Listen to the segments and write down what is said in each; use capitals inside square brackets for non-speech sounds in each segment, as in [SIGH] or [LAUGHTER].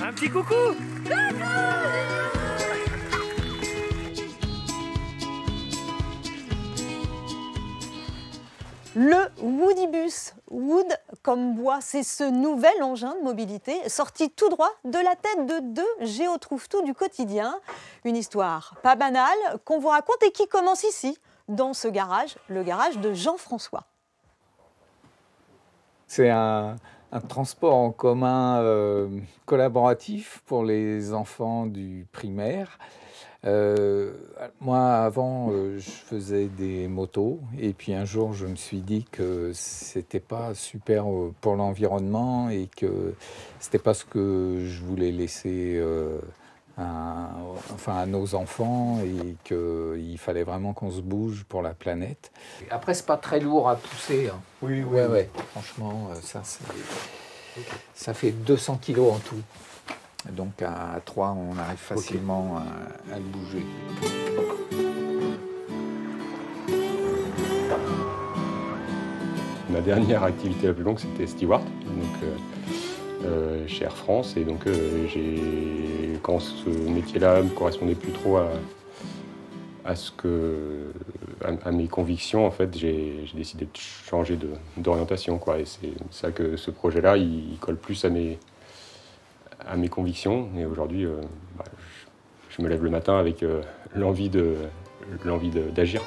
Un petit coucou Le Woodybus. Wood comme bois, c'est ce nouvel engin de mobilité sorti tout droit de la tête de deux géotrouve-tout du quotidien. Une histoire pas banale qu'on vous raconte et qui commence ici, dans ce garage, le garage de Jean-François. C'est un, transport en commun euh, collaboratif pour les enfants du primaire. Euh, moi, avant, euh, je faisais des motos, et puis un jour, je me suis dit que c'était pas super pour l'environnement et que c'était pas ce que je voulais laisser à, enfin, à nos enfants et qu'il fallait vraiment qu'on se bouge pour la planète. Après, c'est pas très lourd à pousser. hein. Oui, oui. Ouais, ouais. Franchement, euh, ça, ça fait 200 kilos en tout. Donc à 3, on arrive facilement à, à le bouger. Ma dernière activité la plus longue, c'était steward, donc euh, euh, chez Air France. Et donc, euh, quand ce métier-là ne correspondait plus trop à, ce que, à, mes convictions, en fait, j'ai, décidé de changer d'orientation. Et c'est ça que ce projet-là, il, colle plus à mes, à mes convictions. Et aujourd'hui, euh, bah, je, me lève le matin avec l'envie d'agir.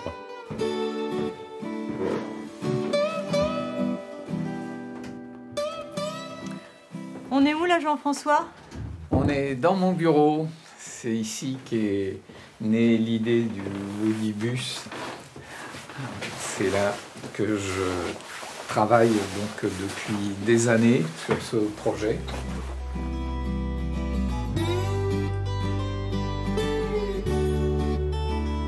On est où là, Jean-François? On est dans mon bureau. C'est ici qu'est née l'idée du Woodybus. C'est là que je travaille depuis des années sur ce projet.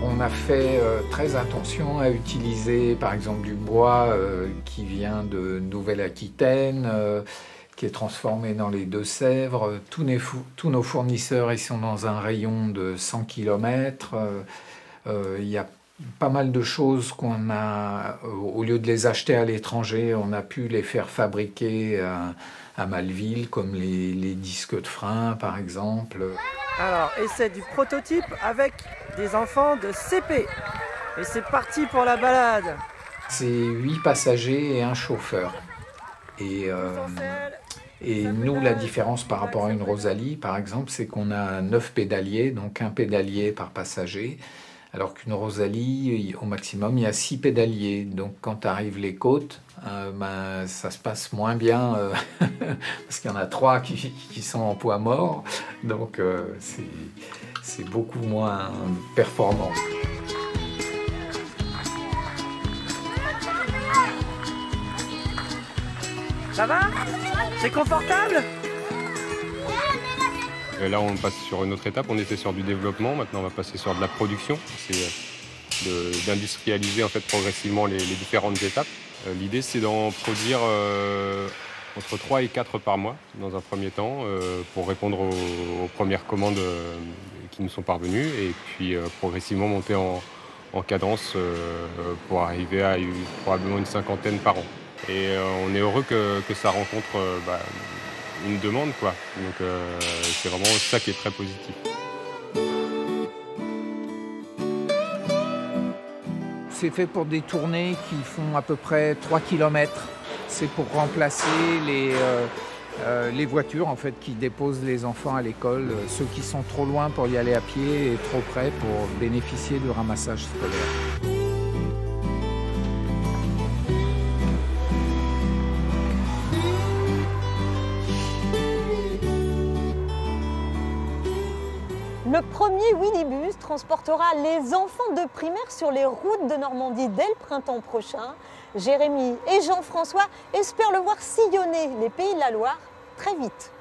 On a fait euh, très attention à utiliser par exemple du bois euh, qui vient de Nouvelle-Aquitaine, euh, qui est transformé dans les Deux-Sèvres. Tous, nos fournisseurs ils sont dans un rayon de 100 km. Il y a pas mal de choses qu'on a, euh, au lieu de les acheter à l'étranger, on a pu les faire fabriquer à, à Malville, comme les, les disques de frein par exemple. Alors, essai du prototype avec des enfants de CP. Et c'est parti pour la balade. C'est huit passagers et un chauffeur. Et, euh, et nous, la différence par rapport à une Rosalie, par exemple, c'est qu'on a neuf pédaliers, donc un pédalier par passager, alors qu'une Rosalie, au maximum, il y a six pédaliers. Donc quand arrivent les côtes, euh, ben, ça se passe moins bien, euh, [LAUGHS] parce qu'il y en a trois qui, qui sont en poids mort, donc euh, c'est beaucoup moins performant. Ça va C'est confortable Euh, Là, on passe sur une autre étape. On était sur du développement. Maintenant, on va passer sur de la production. C'est euh, d'industrialiser en fait progressivement les, différentes étapes. Euh, L'idée, c'est d'en produire entre 3 et 4 par mois dans un premier temps pour répondre aux, premières commandes qui nous sont parvenues et puis progressivement monter en, en cadence euh, pour arriver à probablement une cinquantaine par an. Et euh, on est heureux que, ça rencontre euh, bah, une demande, quoi. Donc euh, c'est vraiment ça qui est très positif. C'est fait pour des tournées qui font à peu près 3 km. C'est pour remplacer les, euh, euh, les voitures en fait, qui déposent les enfants à l'école, euh, ceux qui sont trop loin pour y aller à pied et trop près pour bénéficier de ramassage scolaire. Le premier Winibus transportera les enfants de primaire sur les routes de Normandie dès le printemps prochain. Jérémy et Jean-François espèrent le voir sillonner les pays de la Loire très vite.